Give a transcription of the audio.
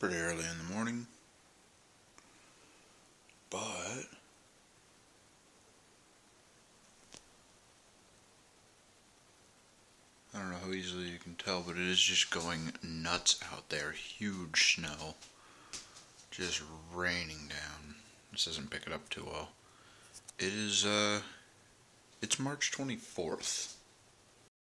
pretty early in the morning. But I don't know how easily you can tell, but it is just going nuts out there. Huge snow. Just raining down. This doesn't pick it up too well. It is uh it's March 24th.